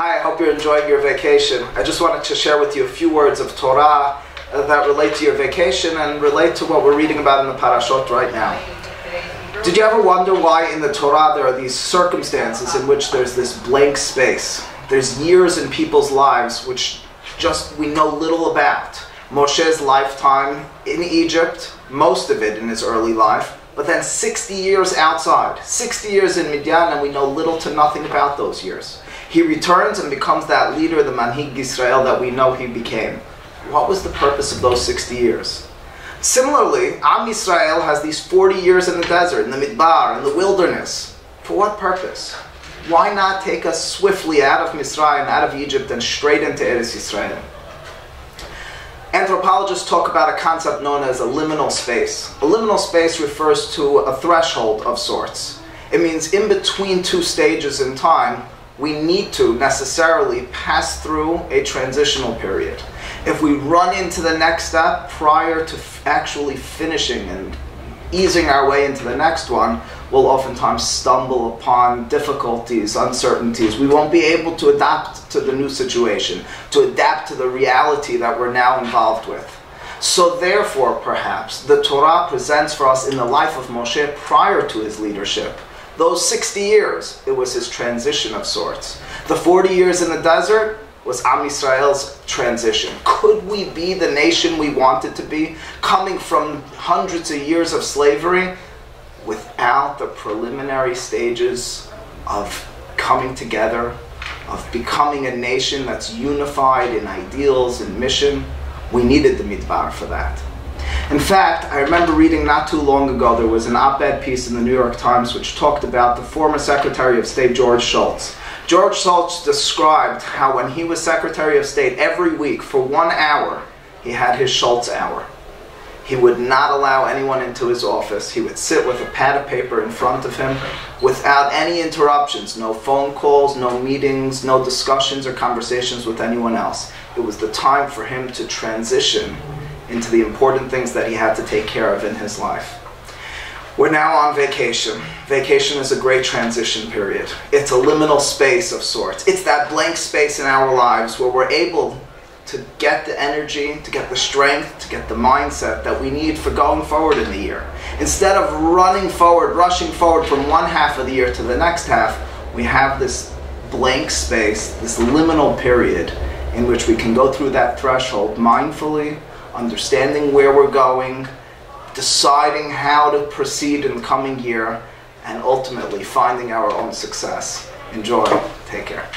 Hi, I hope you're enjoying your vacation. I just wanted to share with you a few words of Torah uh, that relate to your vacation and relate to what we're reading about in the parashot right now. Did you ever wonder why in the Torah there are these circumstances in which there's this blank space? There's years in people's lives which just we know little about. Moshe's lifetime in Egypt, most of it in his early life, but then 60 years outside, 60 years in Midian, and we know little to nothing about those years. He returns and becomes that leader, of the Manhig Israel that we know he became. What was the purpose of those 60 years? Similarly, Am Yisrael has these 40 years in the desert, in the Midbar, in the wilderness. For what purpose? Why not take us swiftly out of Mitzrayim, out of Egypt, and straight into Eretz Yisrael? Anthropologists talk about a concept known as a liminal space. A liminal space refers to a threshold of sorts. It means in between two stages in time, we need to necessarily pass through a transitional period. If we run into the next step prior to f- actually finishing and easing our way into the next one, we'll oftentimes stumble upon difficulties, uncertainties. We won't be able to adapt to the new situation, to adapt to the reality that we're now involved with. So, therefore, perhaps, the Torah presents for us in the life of Moshe prior to his leadership. Those 60 years, it was his transition of sorts. The 40 years in the desert was Am Yisrael's transition. Could we be the nation we wanted to be, coming from hundreds of years of slavery? without the preliminary stages of coming together, of becoming a nation that's unified in ideals and mission, we needed the Midbar for that. In fact, I remember reading not too long ago, there was an op ed piece in the New York Times which talked about the former Secretary of State George Shultz. George Shultz described how when he was Secretary of State, every week for one hour, he had his Shultz hour. He would not allow anyone into his office. He would sit with a pad of paper in front of him without any interruptions, no phone calls, no meetings, no discussions or conversations with anyone else. It was the time for him to transition into the important things that he had to take care of in his life. We're now on vacation. Vacation is a great transition period. It's a liminal space of sorts. It's that blank space in our lives where we're able to get the energy, to get the strength, to get the mindset that we need for going forward in the year. Instead of running forward, rushing forward from one half of the year to the next half, we have this blank space, this liminal period in which we can go through that threshold mindfully, understanding where we're going, deciding how to proceed in the coming year, and ultimately finding our own success. Enjoy. Take care.